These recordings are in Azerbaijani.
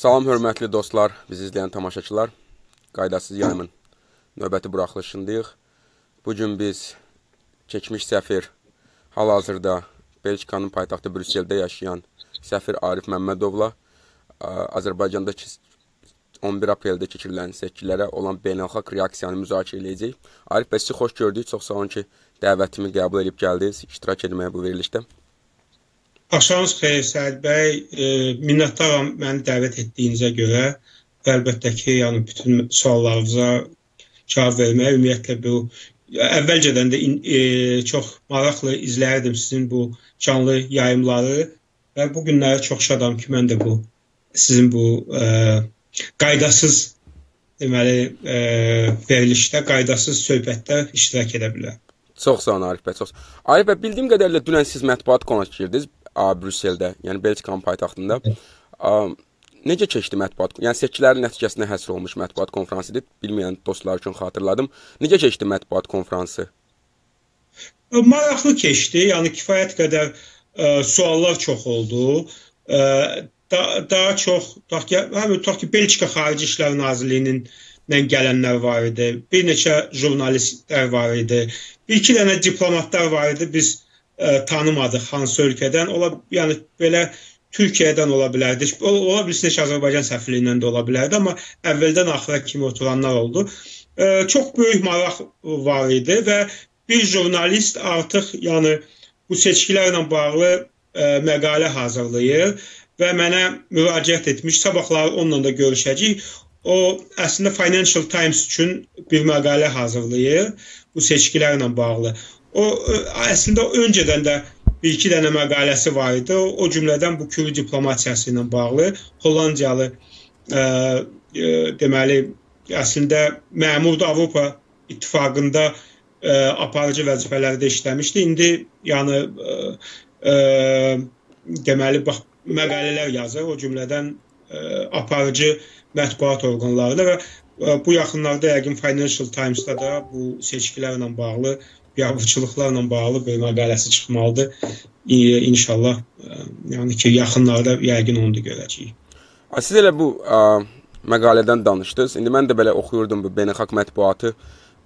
Salam hörmətli dostlar, bizi izləyən tamaşaçılar. Qaydasız yayımın növbəti buraxılışındayıq. Bu gün biz keçmiş səfir hal-hazırda Belçikanın paytaxtı Brüsseldə yaşayan səfir Arif Məmmədovla Azərbaycanda 11 apreldə keçirilən seçkilərə olan beynəlxalq reaksiyanı müzakirə edəcəyik. Arif bəy, sizi xoş gördük. Çox sağ olun ki, dəvətimi qəbul edib gəldiniz, iştirak etməyə bu verilişdə. Axşamınız xeyir Səid bəy. E, minnətdaram məni dəvət etdiyinizə görə. Əlbəttə ki, yəni bütün suallarınıza cavab verməyə ümumiyyətlə bu əvvəlcədən də e, çox maraqlı izləyirdim sizin bu canlı yayımları və bu günləri çox şadam ki, mən də bu sizin bu e, qaydasız deməli e, verilişdə, qaydasız söhbətdə iştirak edə bilərəm. Çox sağ olun Arif bəy, çox. Arif bəy, bildiyim qədərilə dünən siz mətbuat konfransı keçirdiniz. Brüsseldə, yəni Belçikanın paytaxtında. Necə keçdi mətbuat? Yəni seçkilərin nəticəsinə həsr olunmuş mətbuat konfransı idi. Bilməyən dostlar üçün xatırladım. Necə keçdi mətbuat konfransı? Maraqlı keçdi. Yəni kifayət qədər ə, suallar çox oldu. Ə, da, daha çox tutaq ki, həm tutaq ki, Belçika Xarici İşlər Nazirliyinin ilə gələnlər var idi. Bir neçə jurnalistlər var idi. Bir iki dənə diplomatlar var idi. Biz ə, tanımadıq hansı ölkədən. Ola yəni belə Türkiyədən ola bilərdi. Ola bilsin ki, Azərbaycan səfirliyindən də ola bilərdi, amma əvvəldən axıra kimi oturanlar oldu. Ə, çox böyük maraq var idi və bir jurnalist artıq yəni bu seçkilərlə bağlı ə, məqalə hazırlayır və mənə müraciət etmiş. Sabahları onunla da görüşəcəyik. O əslində Financial Times üçün bir məqalə hazırlayır bu seçkilərlə bağlı. O əslində öncədən də bir iki dənə məqaləsi var idi. O, o cümlədən bu Kürd diplomatiyası ilə bağlı Hollandiyalı ə, ə, deməli əslində məmurda Avropa İttifaqında ə, aparıcı vəzifələrdə işləmişdi. İndi yəni ə, ə, deməli bax məqalələr yazır. O cümlədən ə, aparıcı mətbuat orqanlarında və ə, bu yaxınlarda yəqin Financial Times-da da bu seçkilərlə bağlı biabırçılıqlarla bağlı bir məqaləsi çıxmalıdır. İnşallah yəni ki, yaxınlarda yəqin onu da görəcəyik. Siz elə bu ə, məqalədən danışdınız. İndi mən də belə oxuyurdum bu beynəlxalq mətbuatı,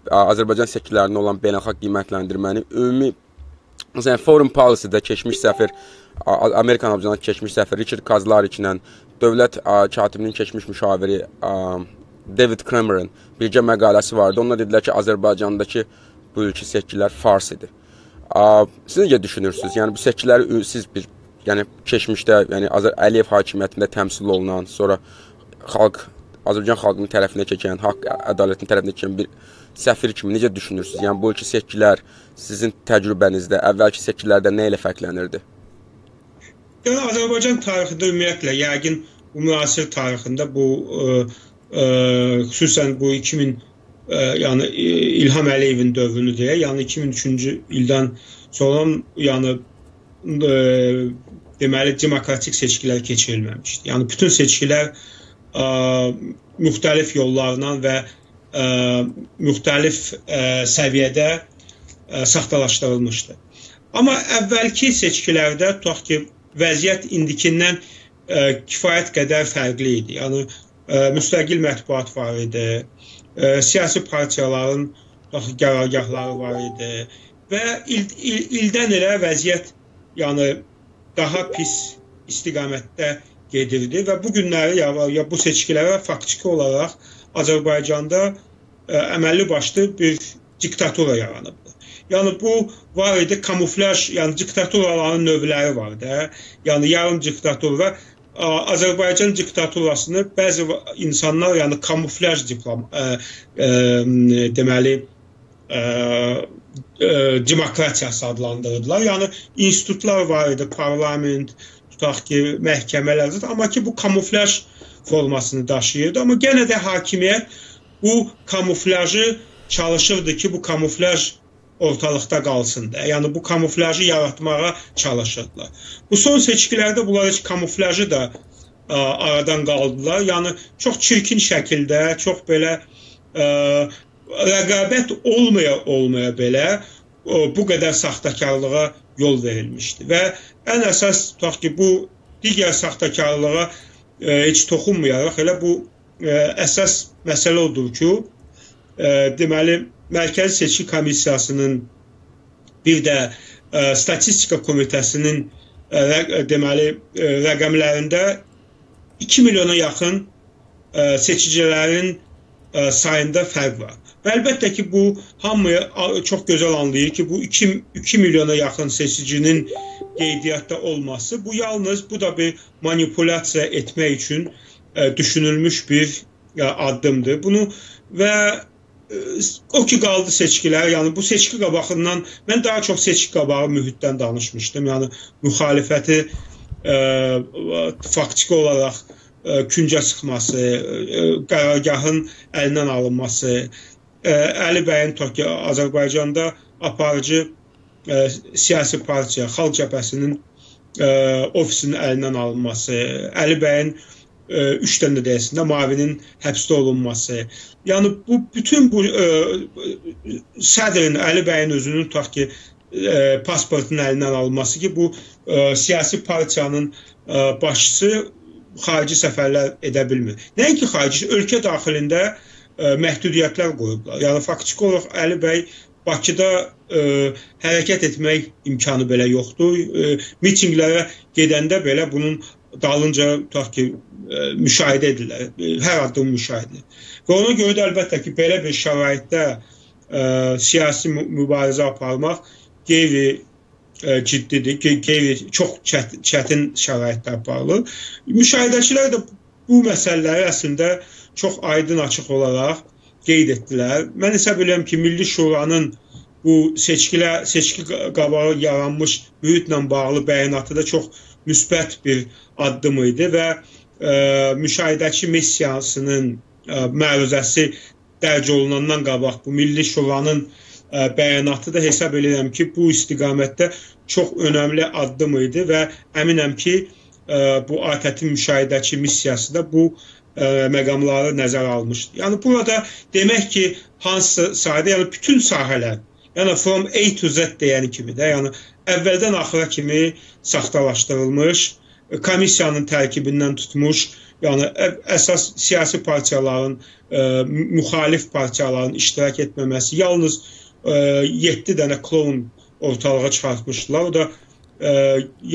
ə, Azərbaycan seçkilərində olan beynəlxalq qiymətləndirməni ümumi məsələn Foreign Policy-də keçmiş səfir Amerikan Azərbaycana keçmiş səfir Richard Kazlariç ilə dövlət ə, katibinin keçmiş müşaviri ə, David Cameron birgə məqaləsi vardı. Onlar dedilər ki, Azərbaycandakı bu ilki seçkilər fars idi. Siz necə düşünürsüz? Yəni bu seçkiləri siz bir yəni keçmişdə, yəni Azər Əliyev hakimiyyətində təmsil olunan, sonra xalq Azərbaycan xalqının tərəfinə keçən, haqq ədalətin tərəfinə keçən bir səfir kimi necə düşünürsüz? Yəni bu ilki seçkilər sizin təcrübənizdə əvvəlki seçkilərdən nə ilə fərqlənirdi? Yəni Azərbaycan tarixində ümumiyyətlə yəqin müasir tarixində bu ə, ə, xüsusən bu 2000 ə, yəni İlham Əliyevin dövrünü deyə, yəni 2003-cü ildən sonra yəni ə, deməli demokratik seçkilər keçirilməmişdi. Yəni bütün seçkilər ə, müxtəlif yollarla və ə, müxtəlif ə, səviyyədə ə, saxtalaşdırılmışdı. Amma əvvəlki seçkilərdə tutaq ki, vəziyyət indikindən ə, kifayət qədər fərqli idi. Yəni ə, müstəqil mətbuat var idi ə, siyasi partiyaların qərargahları var idi və il, il, ildən ilə vəziyyət yəni daha pis istiqamətdə gedirdi və bu günləri ya, ya bu seçkilərə faktiki olaraq Azərbaycanda ə, əməlli başlı bir diktatura yaranıb. Yəni bu var idi kamuflaj, yəni diktaturaların növləri var da. Yəni yarım diktatura Azərbaycan diktaturasını bəzi insanlar, yəni kamuflaj diplom ə, ə, deməli ə, ə, demokratiyası adlandırırdılar. Yəni institutlar var idi, parlament, tutaq ki, məhkəmələr, amma ki bu kamuflaj formasını daşıyırdı. Amma yenə də hakimiyyət bu kamuflajı çalışırdı ki, bu kamuflaj ortalıqda qalsın da. Yəni bu kamuflajı yaratmağa çalışırdılar. Bu son seçkilərdə bunlar heç kamuflajı da ə, aradan qaldılar. Yəni çox çirkin şəkildə, çox belə ə, rəqabət olmaya olmaya belə ə, bu qədər saxtakarlığa yol verilmişdi və ən əsas tutaq ki, bu digər saxtakarlığa heç toxunmayaraq elə bu əsas məsələ odur ki, deməli Mərkəzi Seçki Komissiyasının bir də statistika komitəsinin deməli rəqəmlərində 2 milyona yaxın seçicilərin sayında fərq var. Və əlbəttə ki, bu hamıya çox gözəl anlayır ki, bu 2, 2 milyona yaxın seçicinin qeydiyyatda olması, bu yalnız bu da bir manipulyasiya etmək üçün ə, düşünülmüş bir ə, addımdır. Bunu və ə, o ki qaldı seçkilər, yəni bu seçki qabağından mən daha çox seçki qabağı mühitdən danışmışdım. Yəni müxalifəti ə, faktiki olaraq ə, küncə çıxması, ə, qərargahın əlindən alınması, Əli bəyin tutaq ki, Azərbaycanda aparıcı ə, siyasi partiya Xalq Cəbhəsinin ə, ofisinin əlindən alınması, Əli bəyin 3 dənə deyəsində mavinin həbsdə olunması. Yəni bu bütün bu ə, sədrin Əli bəyin özünün tutaq ki, ə, pasportunun əlindən alınması ki, bu ə, siyasi partiyanın ə, başçısı xarici səfərlər edə bilmir. Nəinki xarici, ölkə daxilində ə, ə, məhdudiyyətlər qoyublar. Yəni faktiki olaraq Əli bəy Bakıda ə, hərəkət etmək imkanı belə yoxdur. Ə, mitinqlərə gedəndə belə bunun dalınca tutaq ki, ə, müşahidə edirlər. Hər addım müşahidə. Və ona görə də əlbəttə ki, belə bir şəraitdə ə, siyasi mübarizə aparmaq qeyri ə, ciddidir, qeyri çox çətin, çətin şəraitdə aparılır. Müşahidəçilər də bu məsələləri əslində çox aydın açıq olaraq qeyd etdilər. Mən hesab edirəm ki, Milli Şuranın bu seçkilə seçki qabağı yaranmış mühitlə bağlı bəyanatı da çox müsbət bir addım idi və ə, e, müşahidəçi missiyasının ə, e, məruzəsi dərc olunandan qabaq bu Milli Şuranın ə, e, bəyanatı da hesab edirəm ki, bu istiqamətdə çox önəmli addım idi və əminəm ki, ə, bu ATƏT-in müşahidəçi missiyası da bu ə, məqamları nəzərə almışdı. Yəni burada demək ki, hansı sahədə, yəni bütün sahələr, yəni from A to Z deyən kimi də, yəni əvvəldən axıra kimi saxtalaşdırılmış, komissiyanın tərkibindən tutmuş, yəni əsas siyasi partiyaların, ə, müxalif partiyaların iştirak etməməsi, yalnız ə, 7 dənə klon ortalığa çıxartmışdılar. O da ə,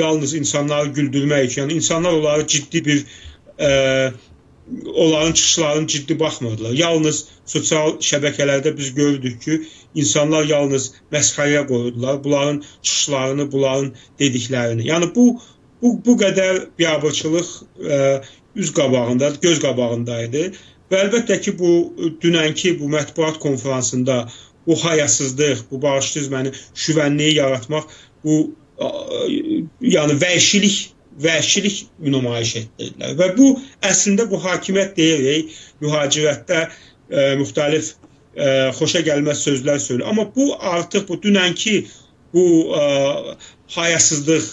yalnız insanları güldürmək üçün, yəni insanlar onları ciddi bir ə, onların çıxışlarını ciddi baxmırdılar. Yalnız sosial şəbəkələrdə biz gördük ki, insanlar yalnız məsxərəyə qoyurdular bunların çıxışlarını, bunların dediklərini. Yəni bu bu bu qədər biabırçılıq e, üz qabağında, göz qabağında idi. Və əlbəttə ki, bu dünənki bu mətbuat konfransında bu hayasızlıq, bu bağışlayız məni şüvənliyi yaratmaq, bu ə, yəni vəhşilik vəhşilik nümayiş etdirdilər. Və bu əslində bu hakimiyyət deyirik, mühacirətdə ə, e, müxtəlif ə, e, xoşa gəlməz sözlər söylə. Amma bu artıq bu dünənki bu ə, e, hayasızlıq,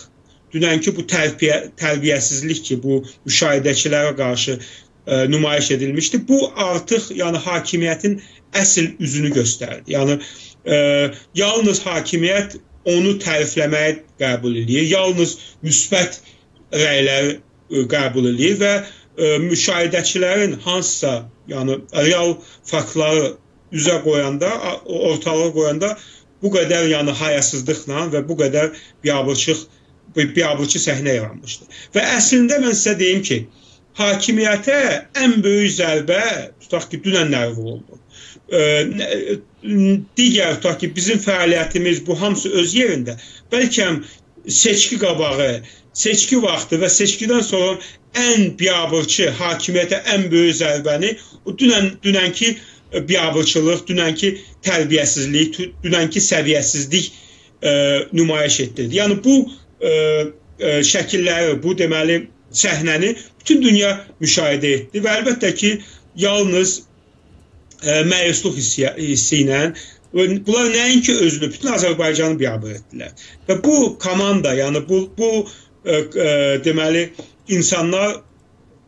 dünənki bu tərbiyə tərbiyəsizlik ki, bu müşahidəçilərə qarşı ə, nümayiş edilmişdi. Bu artıq yəni hakimiyyətin əsl üzünü göstərdi. Yəni ə, yalnız hakimiyyət onu tərifləməyə qəbul edir. Yalnız müsbət rəyləri e, qəbul edir və ə, e, müşahidəçilərin hansısa, yəni real faktları üzə qoyanda, ortalığa qoyanda bu qədər yəni hayasızlıqla və bu qədər biabırçıq biabırçı səhnə yaranmışdı. Və əslində mən sizə deyim ki, hakimiyyətə ən böyük zərbə tutaq ki, dünənlər vuruldu. E, digər tutaq ki, bizim fəaliyyətimiz bu hamısı öz yerində. Bəlkə seçki qabağı seçki vaxtı və seçkidən sonra ən biabırçı hakimiyyətə ən böyük zərbəni o dünən dünənki biabırçılıq, dünənki tərbiyəsizlik, dünənki səviyyəsizlik ə, e, nümayiş etdirdi. Yəni bu ə, ə, şəkilləri, bu deməli səhnəni bütün dünya müşahidə etdi və əlbəttə ki, yalnız ə, məyusluq hissi, hissi ilə bunlar nəinki özünü, bütün Azərbaycanı biabır etdilər. Və bu komanda, yəni bu bu ə, ə, deməli insanlar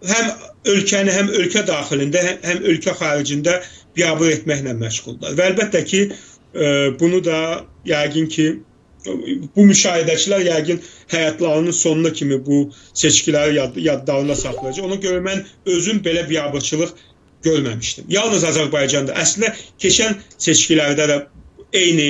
həm ölkəni, həm ölkə daxilində, həm ölkə xaricində biabır etməklə məşğuldurlar. Və əlbəttə ki, ə, bunu da yəqin ki, bu müşahidəçilər yəqin həyatlarının sonuna kimi bu seçkiləri yad, yadlarında saxlayacaq. Ona görə mən özüm belə biabırçılıq görməmişdim. Yalnız Azərbaycanda əslində keçən seçkilərdə də eyni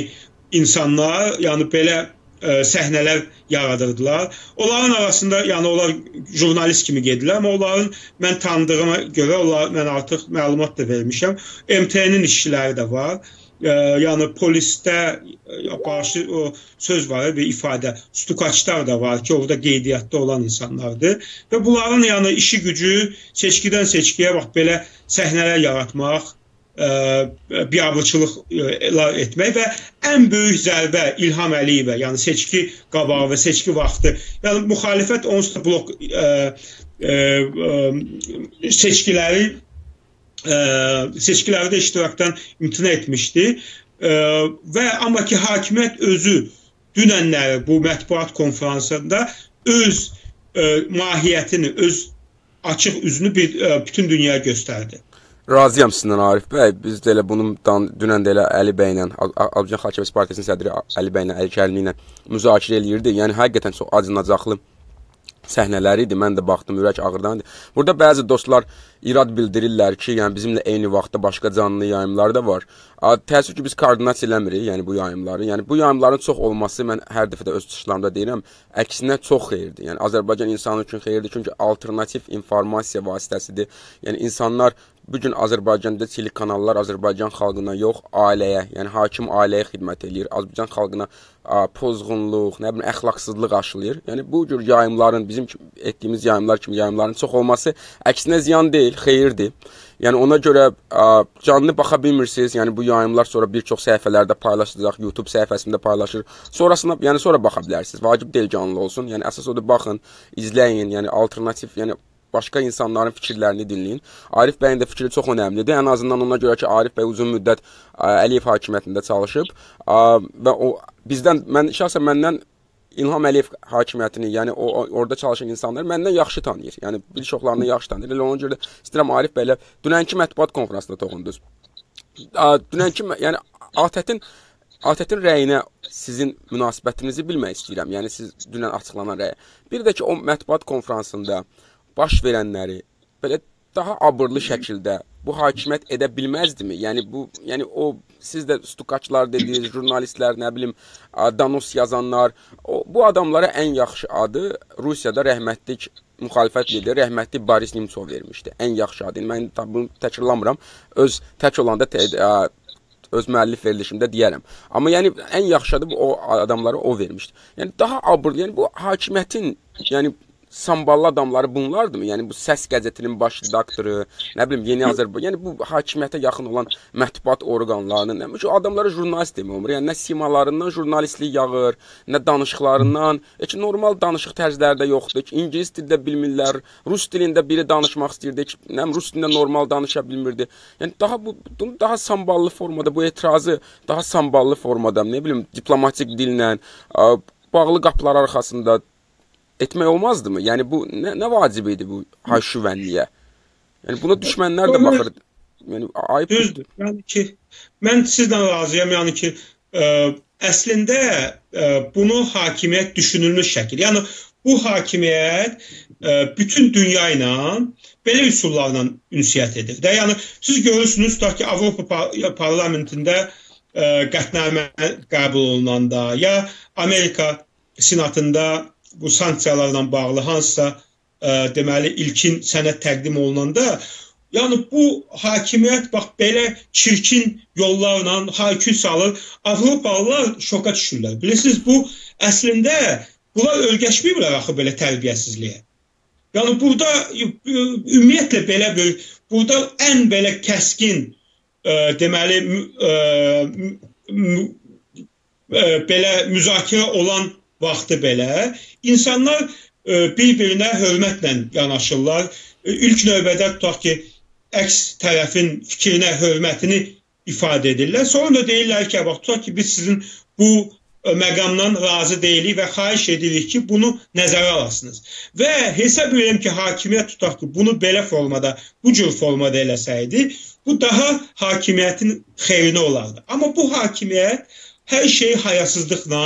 insanlar, yəni belə ə, e, səhnələr yaradırdılar. Onların arasında, yəni onlar jurnalist kimi gedirlər, amma onların mən tanıdığıma görə onlar mən artıq məlumat da vermişəm. MTN-in işçiləri də var e, yəni polisdə qarşı o söz var və ifadə stukaçlar da var ki, orada qeydiyyatda olan insanlardır və bunların yəni işi gücü seçkidən seçkiyə bax belə səhnələr yaratmaq, ə, biabırçılıq etmək və ən böyük zərbə İlham Əliyevə, yəni seçki qabağı və seçki vaxtı, yəni müxalifət onsuz da blok ə, ə, ə, seçkiləri ə, seçkilərdə iştirakdan imtina etmişdi. Ə, və amma ki hakimiyyət özü dünənləri bu mətbuat konfransında öz ə, mahiyyətini, öz açıq üzünü bir ə, bütün dünyaya göstərdi. Razıyam sizinlə Arif bəy. Biz də elə bunun dünən də elə Əli bəylə, Azərbaycan Xalq Partiyasının sədri Əli bəylə, Əli Kərimi ilə müzakirə eləyirdi. Yəni həqiqətən çox acınacaqlı səhnələri idi. Mən də baxdım, ürək ağrıdan. Burada bəzi dostlar irad bildirirlər ki, yəni bizimlə eyni vaxtda başqa canlı yayımlar da var. Təəssüf ki, biz koordinasiya eləmirik, yəni bu yayımları. Yəni bu yayımların çox olması mən hər dəfə də öz çıxışlarımda deyirəm, əksinə çox xeyirdir. Yəni Azərbaycan insanı üçün xeyirdir, çünki alternativ informasiya vasitəsidir. Yəni insanlar bu gün Azərbaycanda telekanallar Azərbaycan xalqına yox, ailəyə, yəni hakim ailəyə xidmət eləyir. Azərbaycan xalqına a, pozğunluq, nə bilim, əxlaqsızlıq aşılayır. Yəni bu cür yayımların bizim etdiyimiz yayımlar kimi yayımların çox olması əksinə ziyan deyil, xeyirdir. Yəni ona görə ə, canlı baxa bilmirsiniz. Yəni bu yayımlar sonra bir çox səhifələrdə paylaşılacaq, YouTube səhifəsində paylaşır. Sonrasında, yəni sonra baxa bilərsiniz. Vacib deyil canlı olsun. Yəni əsas odur baxın, izləyin, yəni alternativ, yəni başqa insanların fikirlərini dinləyin. Arif bəyin də fikri çox önəmlidir. Ən azından ona görə ki, Arif bəy uzun müddət Əliyev hakimiyyətində çalışıb və o bizdən mən şəxsən məndən İlham Əliyev hakimiyyətini, yəni o orada çalışan insanlar məndən yaxşı tanıyır. Yəni bir çoxlarını yaxşı tanıyır. Elə ona görə də istəyirəm Arif bəylə dünənki mətbuat konfransında toxundunuz. Dünənki yəni ATƏT-in ATƏT-in rəyinə sizin münasibətinizi bilmək istəyirəm. Yəni siz dünən açıqlanan rəyə. Bir də ki o mətbuat konfransında baş verənləri belə daha abırlı şəkildə bu hakimiyyət edə bilməzdimi? Yəni bu, yəni o siz də stukaçlar dediniz, jurnalistlər, nə bilim, danos yazanlar, o bu adamlara ən yaxşı adı Rusiyada rəhmətlik müxalifət lideri rəhmətli Boris Nemtsov vermişdi. Ən yaxşı adı. Mən tabii bunu təkrarlamıram. Öz tək olanda öz müəllif verilişimdə deyərəm. Amma yəni ən yaxşı adı o adamlara o vermişdi. Yəni daha abırlı, yəni bu hakimiyyətin, yəni samballı adamları bunlardırmı? Yəni bu Səs qəzetinin baş redaktoru, nə bilim Yeni Azərbaycan, yəni bu hakimiyyətə yaxın olan mətbuat orqanlarının, nə bilim adamlara jurnalist demək olmur. Yəni nə simalarından jurnalistlik yağır, nə danışıqlarından, heç normal danışıq tərzləri də yoxdur. Ki, ingilis dilində bilmirlər, rus dilində biri danışmaq istəyirdi, ki, nə rus dilində normal danışa bilmirdi. Yəni daha bu daha samballı formada bu etirazı daha samballı formada, nə bilim diplomatik dillə bağlı qapılar arxasında etmək olmazdımı? Yəni bu nə, nə vacib idi bu haşüvənliyə? Yəni buna düşmənlər də baxır. Yəni ayıb düzdür. Yəni ki, mən sizlə razıyam. Yəni ki, ə, əslində ə, bunu hakimiyyət düşünülmüş şəkil. Yəni bu hakimiyyət ə, bütün dünya ilə belə üsullarla ünsiyyət edir. Də yəni siz görürsünüz tutaq ki, Avropa parlamentində ə, qətnamə qəbul olunanda ya Amerika senatında bu sanksiyalarla bağlı hansısa ə, e, deməli ilkin sənəd təqdim olunanda yəni bu hakimiyyət bax belə çirkin yollarla haykü salır. Avropalılar şoka düşürlər. Bilirsiniz bu əslində bunlar ölgəşməyiblər axı belə tərbiyəsizliyə. Yəni burada ümumiyyətlə belə bir burada ən belə kəskin ə, e, deməli ə, e, belə müzakirə olan vaxtı belə insanlar e, bir-birinə hörmətlə yanaşırlar. E, ilk növbədə tutaq ki, əks tərəfin fikrinə hörmətini ifadə edirlər. Sonra da deyirlər ki, bax tutaq ki, biz sizin bu e, məqamdan razı deyilik və xahiş edirik ki, bunu nəzərə alasınız. Və hesab edirəm ki, hakimiyyət tutaq ki, bunu belə formada, bu cür formada eləsəydi, bu daha hakimiyyətin xeyrinə olardı. Amma bu hakimiyyət hər şey hayasızlıqla,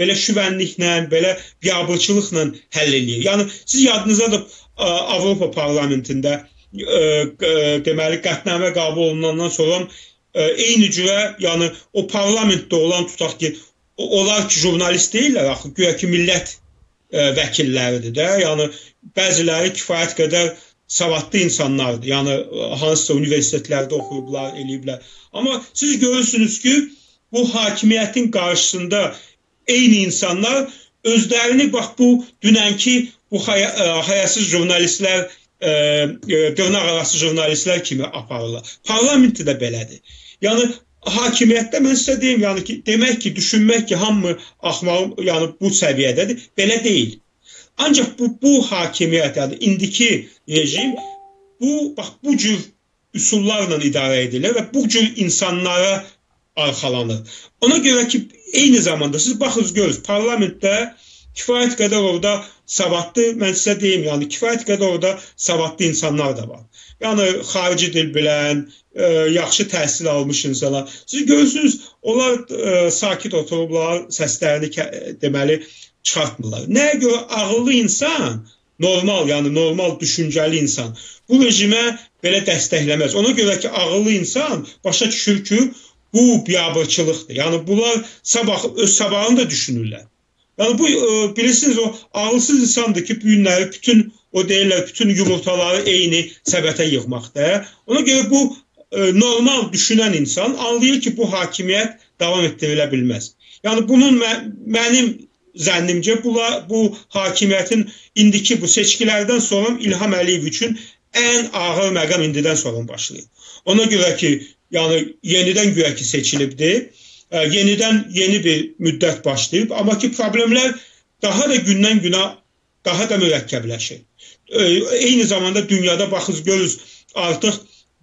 belə şüvənliklə, belə biabırçılıqla həll eləyir. Yəni siz yadınızdadır Avropa parlamentində ə, ə, deməli qətnamə qəbul olunandan sonra ə, eyni cürə, yəni o parlamentdə olan tutaq ki, onlar ki jurnalist deyillər axı, güya ki millət ə, vəkilləridir də. Yəni bəziləri kifayət qədər savadlı insanlardır. Yəni hansısa universitetlərdə oxuyublar, eləyiblər. Amma siz görürsünüz ki, bu hakimiyyətin qarşısında eyni insanlar özlərini bax bu dünənki bu hay hayasız jurnalistlər e, dırnaq arası jurnalistlər kimi aparırlar. Parlamentdə də belədir. Yəni hakimiyyətdə mən sizə deyim, yəni ki, demək ki, düşünmək ki, hamı axmaq, yəni bu səviyyədədir, belə deyil. Ancaq bu bu hakimiyyət, yəni indiki rejim bu bax bu cür üsullarla idarə edilir və bu cür insanlara arxalanır. Ona görə ki, eyni zamanda siz baxınız görürsünüz, parlamentdə kifayət qədər orada savadlı, mən sizə deyim, yəni kifayət qədər orada savadlı insanlar da var. Yəni xarici dil bilən, ə, e, yaxşı təhsil almış insanlar. Siz görürsünüz, onlar ə, e, sakit oturublar, səslərini deməli çıxartmırlar. Nəyə görə ağıllı insan, normal, yəni normal düşüncəli insan bu rejimə belə dəstəkləməz. Ona görə ki, ağıllı insan başa düşür ki, bu biabırçılıqdır. Yəni bunlar sabah öz sabahını da düşünürlər. Yəni bu e, bilirsiniz o ağılsız insandır ki, bu günləri bütün o deyirlər bütün yumurtaları eyni səbətə yığmaqdır. Ona görə bu e, normal düşünən insan anlayır ki, bu hakimiyyət davam etdirilə bilməz. Yəni bunun mə mənim zənnimcə bula, bu hakimiyyətin indiki bu seçkilərdən sonra İlham Əliyev üçün ən ağır məqam indidən sonra başlayır. Ona görə ki, yəni yenidən güya ki seçilibdi. Ə, yenidən yeni bir müddət başlayıb, amma ki problemlər daha da gündən günə daha da mürəkkəbləşir. Ə, eyni zamanda dünyada baxız görürüz artıq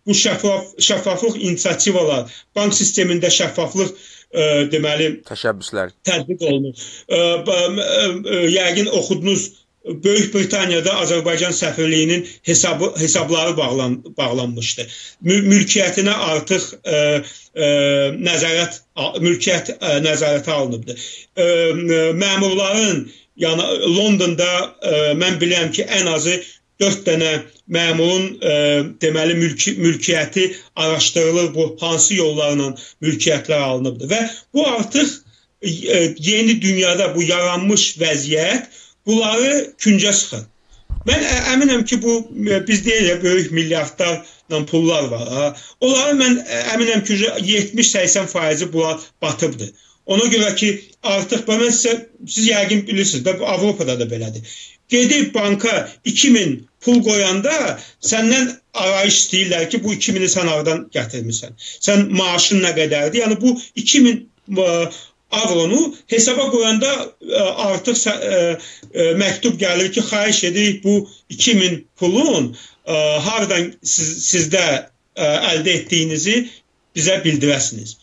bu şəffaf şəffaflıq inisiativalar, bank sistemində şəffaflıq ə, deməli təşəbbüslər tətbiq olunur. Ə, ə, ə, yəqin oxudunuz Böyük Britaniyada Azərbaycan səfirliyinin hesabı hesabları bağlan bağlanmışdı. Mülkiyyətinə artıq ə, ə, nəzarət mülkiyyət ə, nəzarətə alınıbdı. Ə, məmurların yəni Londonda ə, mən bilirəm ki, ən azı 4 dənə məmurun e, deməli mülki mülkiyyəti araşdırılır bu hansı yollarla mülkiyyətlər alınıbdı və bu artıq e, yeni dünyada bu yaranmış vəziyyət bunları küncə sıxır. Mən əminəm ki, bu biz deyirik böyük milyardlarla pullar var. Ha. Onları mən əminəm ki, 70-80% bunlar batıbdır. Ona görə ki, artıq mən sizə siz yəqin bilirsiniz də Avropada da belədir gedib banka 2000 pul qoyanda səndən arayış istəyirlər ki, bu 2000-i sən hardan gətirmisən? Sən maaşın nə qədərdir? Yəni bu 2000 ə, avronu hesaba qoyanda ə, e, artıq ə, ə, e, məktub gəlir ki, xahiş edirik bu 2000 pulun ə, hardan siz, sizdə ə, əldə etdiyinizi bizə bildirəsiniz.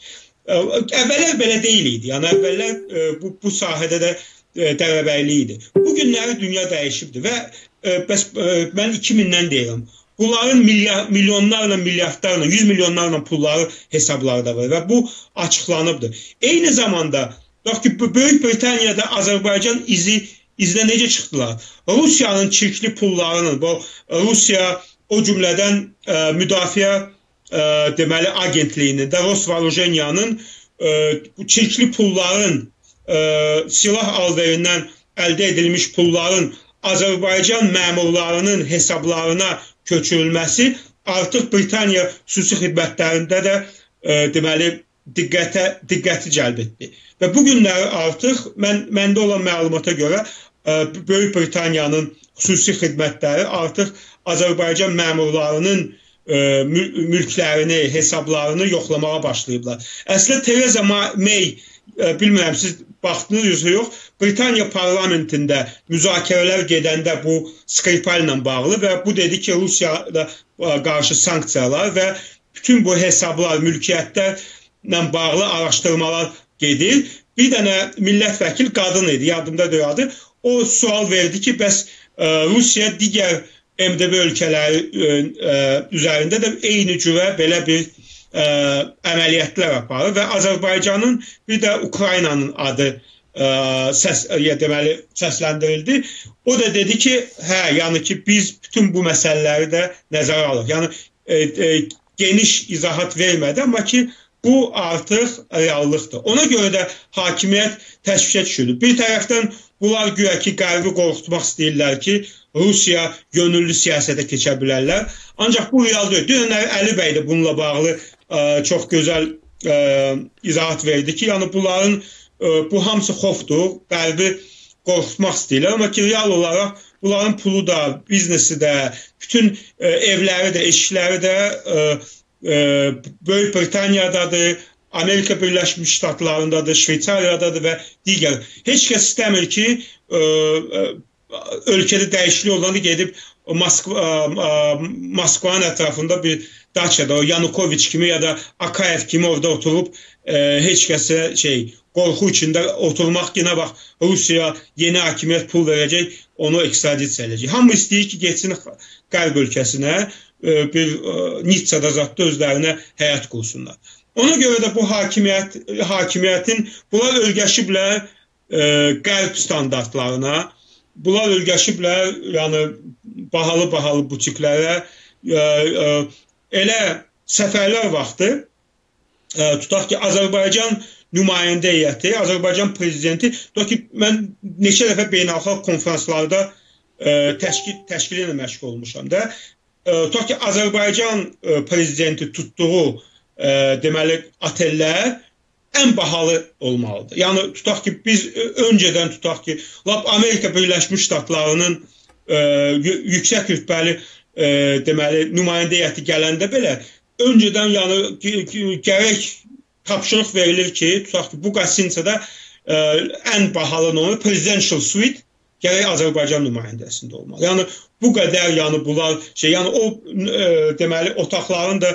Ə, əvvəllər belə deyil idi. Yəni əvvəllər ə, bu bu sahədə də e, tələbəylik idi. Bu günləri dünya dəyişibdi və e, bəs e, mən 2000-dən deyirəm. Bunların milyar, milyonlarla, milyardlarla, 100 milyonlarla pulları hesablarda var və bu açıqlanıbdı. Eyni zamanda bax ki, Böyük Britaniyada Azərbaycan izi izlə necə çıxdılar? Rusiyanın çirkli pullarının, bu Rusiya o cümlədən ə, müdafiə ə, deməli agentliyinin də Rosvarujeniyanın bu çirkli pulların ə, silah alverindən əldə edilmiş pulların Azərbaycan məmurlarının hesablarına köçürülməsi artıq Britaniya xüsusi xidmətlərində də ə, deməli diqqətə diqqəti cəlb etdi. Və bu günləri artıq mən məndə olan məlumata görə ə, Böyük Britaniyanın xüsusi xidmətləri artıq Azərbaycan məmurlarının ə, mülklərini, hesablarını yoxlamağa başlayıblar. Əslində Theresa May ə, bilmirəm siz baxdınız yoxsa yox, Britaniya parlamentində müzakirələr gedəndə bu Skripal ilə bağlı və bu dedi ki, Rusiyaya qarşı sanksiyalar və bütün bu hesablar, mülkiyyətlərlə bağlı araşdırmalar gedir. Bir dənə millət vəkil qadın idi, yadımda deyildi. O sual verdi ki, bəs ə, Rusiya digər MDB ölkələri ə, ə, üzərində də eyni cürə belə bir ə, əməliyyatlar aparır və Azərbaycanın bir də Ukraynanın adı ə, səs ya deməli səsləndirildi. O da dedi ki, hə, yəni ki biz bütün bu məsələləri də nəzərə alırıq. Yəni e, e, geniş izahat vermədi, amma ki bu artıq reallıqdır. Ona görə də hakimiyyət təşvişə düşürdü. Bir tərəfdən bunlar güya ki qərbi qorxutmaq istəyirlər ki, Rusiya yönüllü siyasətə keçə bilərlər. Ancaq bu real deyil. Dünən Əli bəy də bununla bağlı ə, çox gözəl ə, izahat verdi ki, yəni bunların ə, bu hamısı xofdur, qəlbi qorxutmaq istəyirlər, amma ki real olaraq bunların pulu da, biznesi də, bütün ə, evləri də, eşikləri də ə, ə, Böyük Britaniyadadır, Amerika Birləşmiş Ştatlarındadır, Şveysariyadadır və digər. Heç kəs istəmir ki, ə, ə, ölkədə dəyişiklik olanda gedib Moskva Moskvanın ətrafında bir daçada o Yanukoviç kimi ya da Akayev kimi orada oturub e, heç kəsə şey qorxu içində oturmaq yenə bax Rusiya yeni hakimiyyət pul verəcək, onu ekstradisiya edəcək. Hamı istəyir ki, getsin qərb ölkəsinə e, bir e, Nitsada zətdə özlərinə həyat qursunlar. Ona görə də bu hakimiyyət hakimiyyətin bunlar ölgəşiblər e, qərb standartlarına, bunlar ölgəşiblər, yəni bahalı-bahalı butiklərə, ə, ə, elə səfərlər vaxtı ə, tutaq ki, Azərbaycan nümayəndə heyəti, Azərbaycan prezidenti, tutaq ki, mən neçə dəfə beynəlxalq konfranslarda ə, təşkil təşkil ilə məşğul olmuşam da. Ə, tutaq ki, Azərbaycan ə, prezidenti tutduğu ə, deməli otellər ən bahalı olmalıdır. Yəni tutaq ki, biz e, öncədən tutaq ki, lap Amerika Birləşmiş Ştatlarının ə, e, yüksək rütbəli ə, e, deməli nümayəndə heyəti gələndə belə öncədən yəni gərək tapşırıq verilir ki, tutaq ki, bu qasinsada ə, ən bahalı nomu presidential suite gərək Azərbaycan nümayəndəsində olmalı. Yəni bu qədər yəni bunlar şey, yəni o ə, deməli otaqların da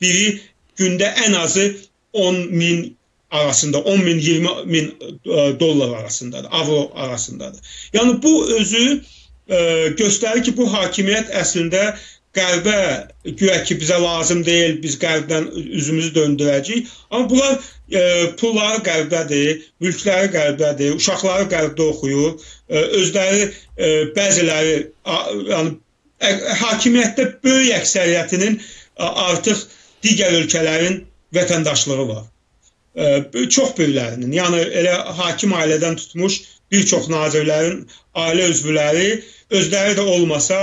biri gündə ən azı 10 min arasında 10 min 20 min e, dollar arasındadır, avro arasındadır. Yəni bu özü e, göstərir ki, bu hakimiyyət əslində qərbə güya ki bizə lazım deyil, biz qərbdən üzümüzü döndürəcəyik. Amma bunlar e, pulları qərbdədir, mülkləri qərbdədir, uşaqları qərbdə oxuyur, e, özləri e, bəziləri yəni hakimiyyətdə böyük əksəriyyətinin artıq digər ölkələrin vətəndaşlığı var çox böyüklərinin, yəni elə hakim ailədən tutmuş bir çox nazirlərin ailə üzvləri özləri də olmasa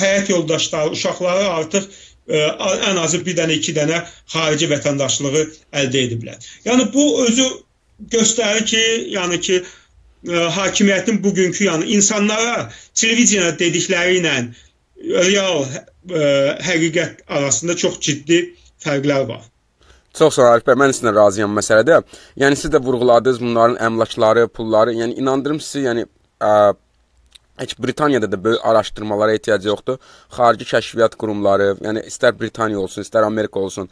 həyat yoldaşları, uşaqları artıq ən azı bir dənə, iki dənə xarici vətəndaşlığı əldə ediblər. Yəni bu özü göstərir ki, yəni ki hakimiyyətin bugünkü yəni insanlara televiziyada dedikləri ilə real həqiqət arasında çox ciddi fərqlər var. Çox sağ ol Arif bəy, mən sizinlə razıyam məsələdə. Yəni siz də vurğuladınız bunların əmlakları, pulları. Yəni inandırım sizi, yəni ə, heç Britaniyada da böyük araşdırmalara ehtiyac yoxdur. Xarici kəşfiyyat qurumları, yəni istər Britaniya olsun, istər Amerika olsun,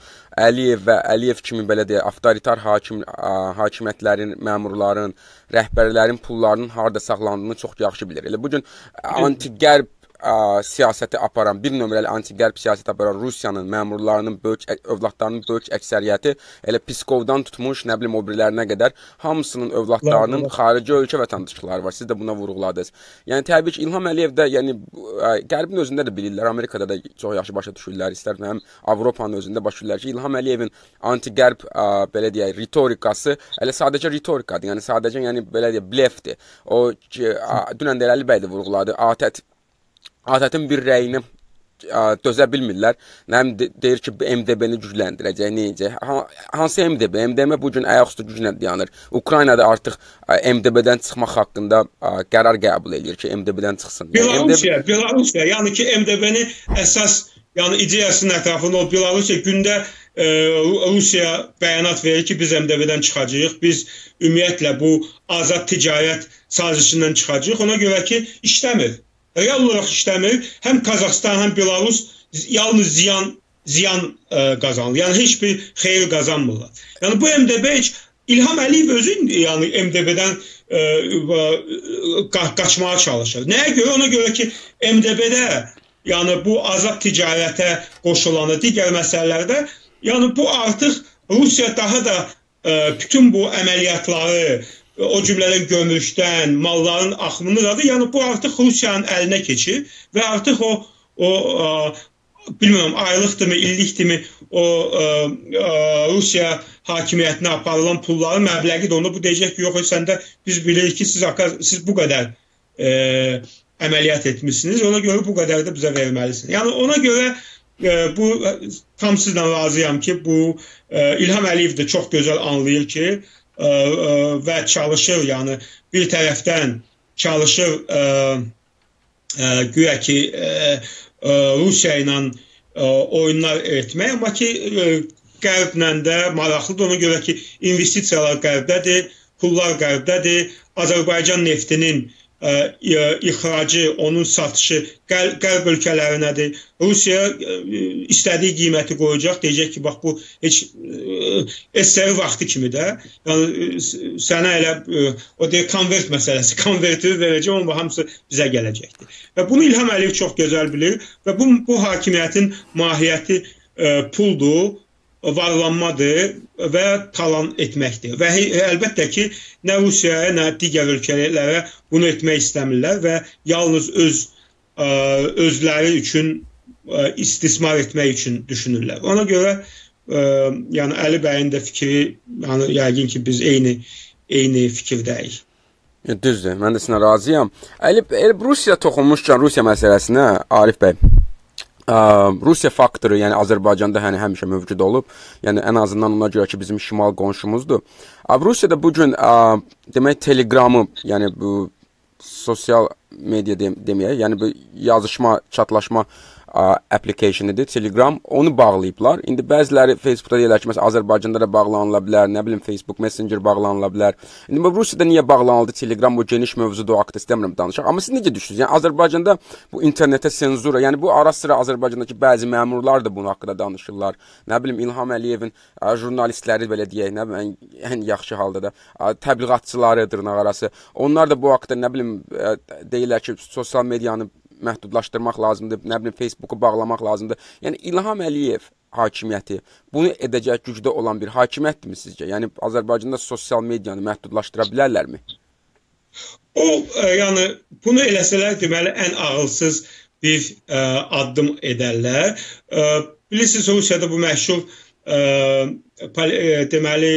Əliyev və Əliyev kimi belə deyə avtoritar hakim ə, hakimiyyətlərin, məmurların, rəhbərlərin pullarının harda saxlandığını çox yaxşı bilir. Elə bu gün anti-qərb ə, siyasəti aparan, bir nömrəli anti-qərb siyasəti aparan Rusiyanın məmurlarının böyük övladlarının böyük əksəriyyəti elə Piskovdan tutmuş, nə bilim o birilərinə qədər hamısının övladlarının xarici ölkə vətəndaşlıqları var. Siz də buna vurğuladınız. Yəni təbii ki, İlham Əliyev də, yəni ə, Qərbin özündə də bilirlər, Amerikada da çox yaxşı başa düşürlər, istər həm Avropanın özündə başa düşürlər ki, İlham Əliyevin anti-qərb belə deyək, ritorikası elə sadəcə ritorikadır. Yəni sadəcə yəni belə deyək, blefdir. O ki, dünən də Əli bəy də vurğuladı. ATƏT ATƏT-in bir rəyinə dözə bilmirlər. Nəm de deyir ki, MDB-ni gücləndirəcək, necə? Hansı MDB? MDB bu gün ayaqüstü güclə dayanır. Ukraynada artıq MDB-dən çıxmaq haqqında qərar qəbul edir ki, MDB-dən çıxsın. Belarusiya, MDB... Belarusiya, yəni ki, MDB-ni əsas yəni ideyasının ətrafında o Belarusiya gündə ə, Rusiya bəyanat verir ki, biz MDB-dən çıxacağıq. Biz ümumiyyətlə bu azad ticarət sazişindən çıxacağıq. Ona görə ki, işləmir real olaraq işləmir. Həm Qazaxstan, həm Belarus yalnız ziyan ziyan ə, e, qazanır. Yəni heç bir xeyir qazanmırlar. Yəni bu MDB heç İlham Əliyev özü yəni MDB-dən ə, ə, qaçmağa çalışır. Nəyə görə? Ona görə ki, MDB-də yəni bu azad ticarətə qoşulanı digər məsələlərdə Yəni bu artıq Rusiya daha da ə, bütün bu əməliyyatları o cümlədən gömrükdən, malların axımını da, yəni bu artıq Rusiyanın əlinə keçir və artıq o o ə, bilmirəm aylıqdırmı, illikdirmi o ə, ə, Rusiya hakimiyyətinə aparılan pulların məbləği də onda bu deyəcək ki, yox, səndə biz bilirik ki, siz siz bu qədər ə, əməliyyat etmisiniz, ona görə bu qədər də bizə verməlisiniz. Yəni ona görə ə, bu tam sizlə razıyam ki, bu ə, İlham Əliyev də çox gözəl anlayır ki, və çalışır, yəni bir tərəfdən çalışır ə, ə, güya ki, ə, Rusiya ilə oyunlar etmək, amma ki qərblə də maraqlıdır. Ona görə ki, investisiyalar qərbdədir, pullar qərbdədir. Azərbaycan neftinin ə, ixracı, onun satışı qərb, qərb ölkələrinədir. Rusiya ə, istədiyi qiyməti qoyacaq, deyəcək ki, bax bu heç SSR vaxtı kimi də, yəni sənə elə ə, o deyə konvert məsələsi, konverti verəcək, amma hamısı bizə gələcəkdir. Və bunu İlham Əliyev çox gözəl bilir və bu bu hakimiyyətin mahiyyəti ə, puldur varlanmadır və talan etməkdir. Və əlbəttə ki, nə Rusiyaya, nə digər ölkələrə bunu etmək istəmirlər və yalnız öz ə, özləri üçün ə, istismar etmək üçün düşünürlər. Ona görə ə, yəni Əli bəyin də fikri, yəni yəqin ki, biz eyni eyni fikirdəyik. Düzdür, mən də sizlə razıyam. Əli, Rusiya toxunmuşkən Rusiya məsələsinə Arif bəy Rusiya faktoru, yəni Azərbaycanda yəni həmişə mövcud olub. Yəni ən azından ona görə ki, bizim şimal qonşumuzdur. Rusiyada bu gün demək Telegramı, yəni bu sosial media dem deməyək, yəni bu yazışma, chatlaşma application-idir, Telegram. Onu bağlayıblar. İndi bəziləri Facebookda deyirlər ki, məsələn Azərbaycanda da bağlanıla bilər, nə bilim Facebook Messenger bağlanıla bilər. İndi bu Rusiyada niyə bağlanıldı Telegram bu geniş mövzudur, o haqqda istəmirəm danışaq. Amma siz necə düşünürsünüz? Yəni Azərbaycanda bu internetə senzura, yəni bu ara sıra Azərbaycandakı bəzi məmurlar da bunun haqqında danışırlar. Nə bilim İlham Əliyevin jurnalistləri belə deyək, nə bilim ən yaxşı halda da təbliğatçıları dırnaqarası. Onlar da bu haqqda nə bilim deyirlər ki, sosial medianı məhdudlaşdırmaq lazımdır, nə bilim Facebooku bağlamaq lazımdır. Yəni İlham Əliyev hakimiyyəti bunu edəcək gücdə olan bir hakimiyyətdirmi sizcə? Yəni Azərbaycanda sosial medianı məhdudlaşdıra bilərlərmi? O, e, yəni bunu eləsələr deməli ən ağılsız bir ə, e, addım edərlər. Ə, e, bilirsiniz Rusiyada bu məşhur ə, ə, deməli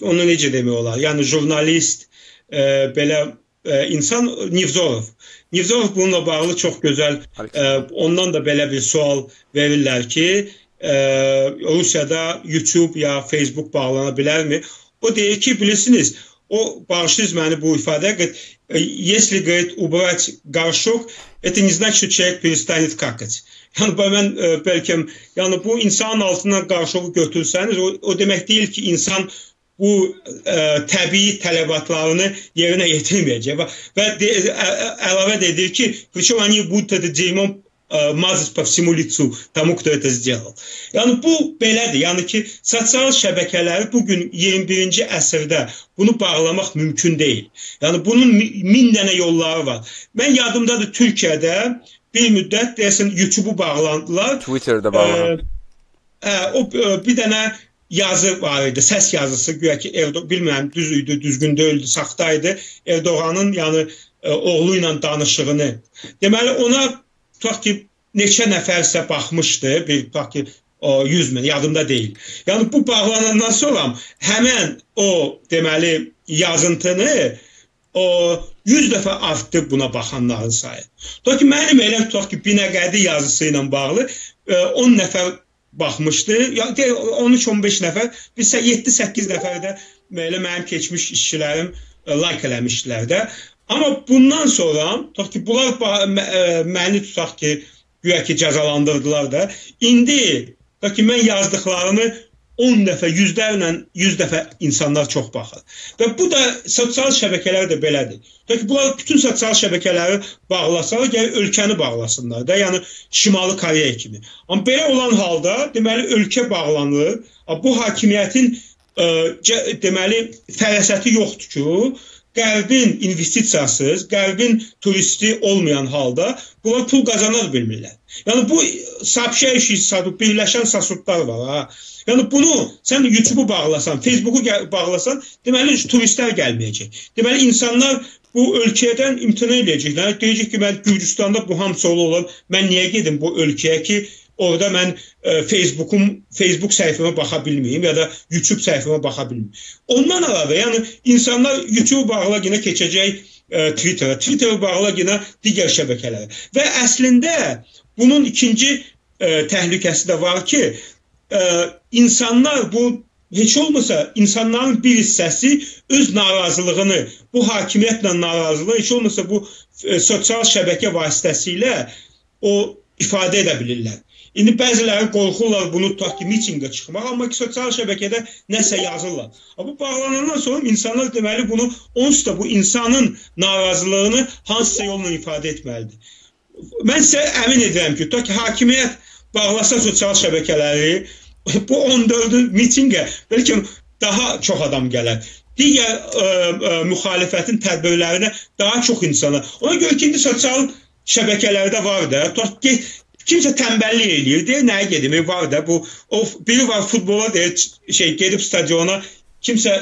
onu necə demək olar? Yəni jurnalist ə, belə ə, insan Nevzorov Nevzorov bununla bağlı çox gözəl ə, e, ondan da belə bir sual verirlər ki, ə, e, Rusiyada YouTube ya Facebook bağlana bilərmi? O deyir ki, bilirsiniz, o bağışlayız məni bu ifadəyə, e, если, говорит, убрать горшок, это не значит, что человек перестанет какать. Yəni mən ə, bəlkə yəni bu insanın altından qarşığı götürsəniz, o, o demək deyil ki, insan bu ə, e, təbii tələbatlarını yerinə yetirməyəcək və, və de, ə, əlavə də edir ki, причем они будут это дерьмом мазать по всему лицу тому, кто это сделал. Yəni bu belədir. Yəni ki, sosial şəbəkələri bu gün 21-ci əsrdə bunu bağlamaq mümkün deyil. Yəni bunun min dənə yolları var. Mən yadımdadır Türkiyədə bir müddət deyəsən YouTube-u bağlandılar. Twitter-də bağlandı. Ə, o bir dənə yazı var idi, səs yazısı, güya ki Erdoğan bilmirəm düz idi, düzgün deyildi, saxta idi. Erdoğanın yəni e, oğlu ilə danışığını. Deməli ona tutaq ki neçə nəfərsə baxmışdı, bir tutaq ki o 100 min yadımda deyil. Yəni bu bağlanandan sonra həmin o deməli yazıntını o 100 dəfə artdı buna baxanların sayı. Tutaq ki mənim elə tutaq ki Binəqədi yazısı ilə bağlı 10 e, nəfər baxmışdı. Ya 13-15 nəfər, biz 7-8 nəfər də belə mənim keçmiş işçilərim e, like eləmişdilər də. Amma bundan sonra tutaq ki, bunlar e, məni tutaq ki, güya ki cəzalandırdılar da. İndi tutaq ki, mən yazdıqlarımı 10 dəfə, yüzlərlə 100 dəfə insanlar çox baxır. Və bu da sosial şəbəkələr də belədir. Tək bunlar bütün sosial şəbəkələri bağlasalar, gəlir ölkəni bağlasınlar da, yəni Şimali Koreya kimi. Amma belə olan halda, deməli ölkə bağlanır. Bu hakimiyyətin ə, deməli fərasəti yoxdur ki, Qərbin investisiyasız, Qərbin turisti olmayan halda bunlar pul qazana bilmirlər. Yəni bu Sapşeşi satıb birləşən sasutlar var ha. Yəni bunu sən YouTube-u bağlasan, Facebook-u bağlasan, deməli turistlər gəlməyəcək. Deməli insanlar bu ölkədən imtina edəcəklər. Deyəcək ki, mən Gürcüstanda bu hamısı olur. Mən niyə gedim bu ölkəyə ki, orada mən e, Facebookum Facebook səhifəmə baxa bilməyim ya da YouTube səhifəmə baxa bilməyim. Ondan əlavə, yəni insanlar YouTube bağla yenə keçəcək e, Twitter-a, Twitter bağla yenə digər şəbəkələrə. Və əslində bunun ikinci e, təhlükəsi də var ki, e, insanlar bu heç olmasa insanların bir hissəsi öz narazılığını, bu hakimiyyətlə narazılığı heç olmasa bu e, sosial şəbəkə vasitəsilə o ifadə edə bilirlər. İndi bəziləri qorxurlar bunu tutaq ki, mitinqə çıxmaq, amma ki, sosial şəbəkədə nəsə yazırlar. Amma bu bağlanandan sonra insanlar deməli bunu onsuz da bu insanın narazılığını hansısa yolla ifadə etməlidir. Mən sizə əmin edirəm ki, tutaq ki, hakimiyyət bağlasa sosial şəbəkələri, bu 14-ün mitinqə bəlkə daha çox adam gələr. Digər ə, ə, müxalifətin tədbirlərinə daha çox insana. Ona görə ki, indi sosial şəbəkələrdə var da, tutaq ki, kimsə tənbəllik eləyir, deyir nəyə gedim, var da bu. O biri var futbola deyir şey gedib stadiona kimsə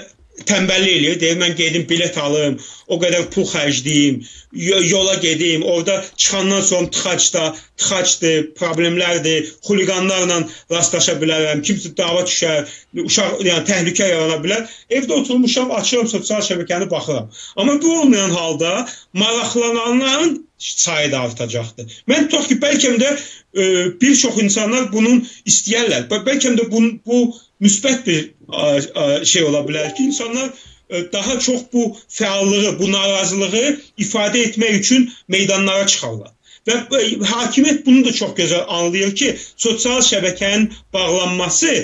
tənbəllik eləyir, deyir mən gedim bilet alım, o qədər pul xərcləyim, yola gedim, orada çıxandan sonra tıxacda, tıxacdır, problemlərdir, xuliqanlarla rastlaşa bilərəm, kimsə dava düşər, uşaq yəni təhlükə yarana bilər. Evdə oturmuşam, açıram sosial şəbəkəni baxıram. Amma bu olmayan halda maraqlananların sayı da artacaqdır. Mən tutaq ki, bəlkə də e, bir çox insanlar bunun istəyərlər. Bəlkə də bu, bu müsbət bir şey ola bilər ki, insanlar e, daha çox bu fəallığı, bu narazılığı ifadə etmək üçün meydanlara çıxarlar. Və e, hakimiyyət bunu da çox gözəl anlayır ki, sosial şəbəkənin bağlanması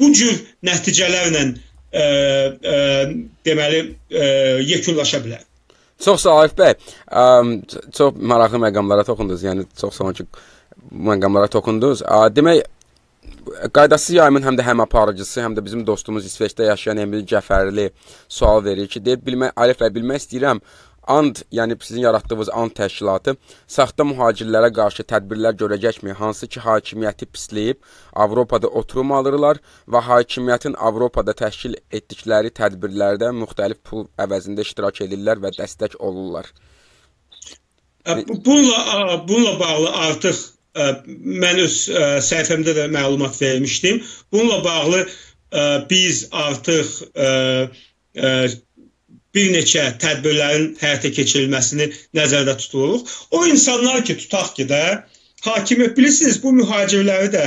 bu cür nəticələrlə e, e, deməli e, yekunlaşa bilər. Çox sağ ol Arif bəy. Um, çox maraqlı məqamlara toxundunuz. Yəni çox sağ olun ki, məqamlara toxundunuz. Demək qaydasız yayımın həm də həm aparıcısı, həm də bizim dostumuz İsveçdə yaşayan Emil Cəfərli sual verir ki, deyir bilmək Arif bəy bilmək istəyirəm And, yəni sizin yaratdığınız and təşkilatı saxta mühacirlərə qarşı tədbirlər görəcəkmi? Hansı ki, hakimiyyəti pisləyib Avropada oturum alırlar və hakimiyyətin Avropada təşkil etdikləri tədbirlərdə müxtəlif pul əvəzində iştirak edirlər və dəstək olurlar. Bununla bununla bağlı artıq mən öz səhifəmdə də məlumat vermişdim. Bununla bağlı biz artıq bir neçə tədbirlərin həyata keçirilməsini nəzərdə tuturuq. O insanlar ki, tutaq ki də hakimiyyət bilirsiniz, bu mühacirləri də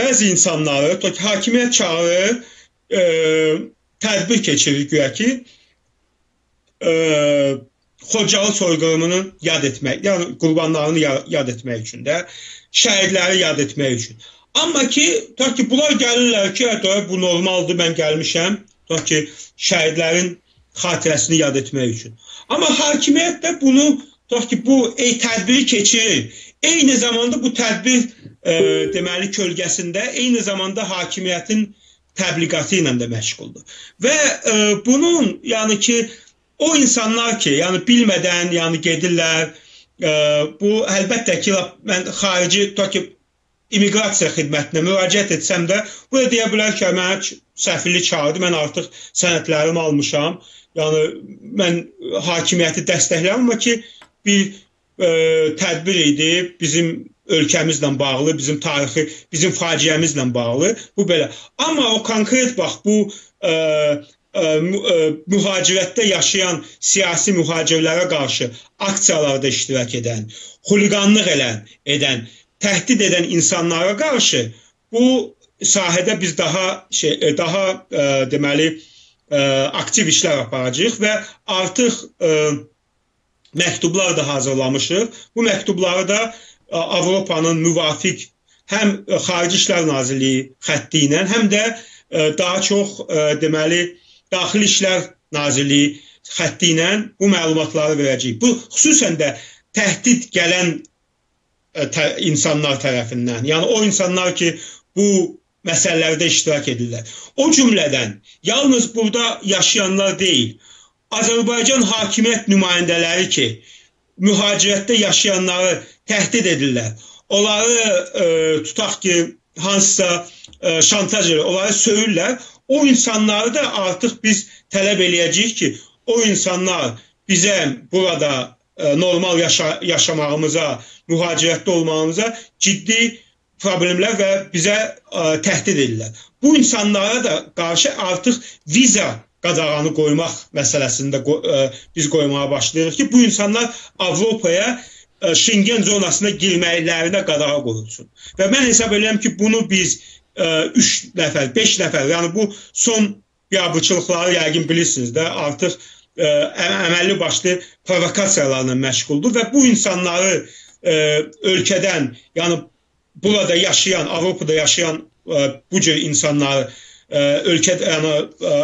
bəzi insanları hakimiyyət çağırır, e, tədbir keçirir güya ki, e, Xocalı soyqırımını yad etmək, yəni qurbanlarını yad etmək üçün də, şəhidləri yad etmək üçün. Amma ki, tutaq ki, bunlar gəlirlər ki, hə, bu normaldır, mən gəlmişəm, tutaq ki, şəhidlərin xatirəsini yad etmək üçün. Amma hakimiyyət də bunu tutaq ki, bu ey tədbiri keçirir. Eyni zamanda bu tədbir e, deməli kölgəsində eyni zamanda hakimiyyətin təbliğatı ilə də məşğuldur. Və e, bunun yəni ki o insanlar ki, yəni bilmədən, yəni gedirlər, e, bu əlbəttə ki, mən xarici tutaq ki immiqrasiya xidmətinə müraciət etsəm də, bu da deyə bilər ki, mənə səfirlik çağırdı, mən artıq sənədlərimi almışam. Yəni mən hakimiyyəti dəstəkləyirəm, amma ki bir e, tədbir idi, bizim ölkəmizlə bağlı, bizim tarixi, bizim faciəmizlə bağlı. Bu belə. Amma o konkret bax bu e, e mühacirətdə yaşayan siyasi mühacirlərə qarşı aksiyalarda iştirak edən, xuliqanlıq edən, edən, təhdid edən insanlara qarşı bu sahədə biz daha şey e, daha e, deməli ə, aktiv işlər aparacağıq və artıq ə, məktublar da hazırlamışıq. Bu məktubları da ə, Avropanın müvafiq həm Xarici İşlər Nazirliyi xətti ilə, həm də ə, daha çox ə, deməli Daxili İşlər Nazirliyi xətti ilə bu məlumatları verəcəyik. Bu xüsusən də təhdid gələn ə, tə, insanlar tərəfindən, yəni o insanlar ki, bu məsələlərdə iştirak edirlər. O cümlədən yalnız burada yaşayanlar deyil, Azərbaycan hakimiyyət nümayəndələri ki, mühacirətdə yaşayanları təhdid edirlər. Onları e, tutaq ki, hansısa e, şantaj edir, onları söyürlər. O insanları da artıq biz tələb eləyəcəyik ki, o insanlar bizə burada e, normal yaşa yaşamağımıza, mühacirətdə olmağımıza ciddi problemlər və bizə ə, e, təhdid edirlər. Bu insanlara da qarşı artıq viza qadağanı qoymaq məsələsində ə, e, biz qoymağa başlayırıq ki, bu insanlar Avropaya ə, Şengen zonasına girməklərinə qadağa qoyulsun. Və mən hesab edirəm ki, bunu biz 3 nəfər, 5 nəfər, yəni bu son biabırçılıqları yəqin bilirsiniz də, artıq ə, əməlli başlı provokasiyalarla məşğuldur və bu insanları ə, ölkədən, yəni burada yaşayan, Avropada yaşayan ə, bu cür insanları ə, ölkə yəni ə,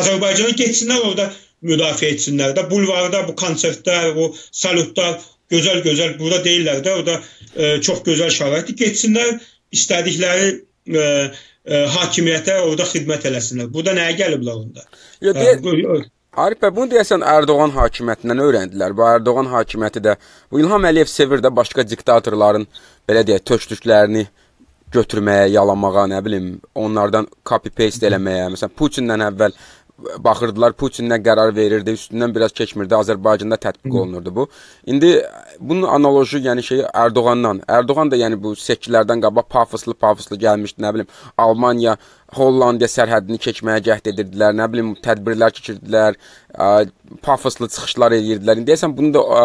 Azərbaycana getsinlər orada müdafiə etsinlər də. Bulvarda bu konsertlər, bu salutlar gözəl-gözəl burada deyirlər də, orada ə, çox gözəl şəraitdir. Getsinlər istədikləri ə, ə, hakimiyyətə orada xidmət eləsinlər. Burada nəyə gəliblər onda? Yo, deyə, Arif bəy, bunu deyəsən Ərdoğan hakimiyyətindən öyrəndilər. Bu Ərdoğan hakimiyyəti də bu İlham Əliyev sevir də başqa diktatorların belə deyək, tökdüklərini götürməyə, yalamağa, nə bilim, onlardan copy paste eləməyə. Məsələn, Putinlə əvvəl baxırdılar, Putin nə qərar verirdi, üstündən biraz keçmirdi, Azərbaycanda tətbiq olunurdu bu. İndi bunun analoji, yəni şey Ərdoğandan. Ərdoğan da yəni bu seçkilərdən qabaq pafoslu pafoslu gəlmişdi, nə bilim, Almaniya Hollandiya sərhədini keçməyə cəhd edirdilər, nə bilim, tədbirlər keçirdilər, ə, pafoslu çıxışlar eləyirdilər. İndi deyəsən bunu da ə,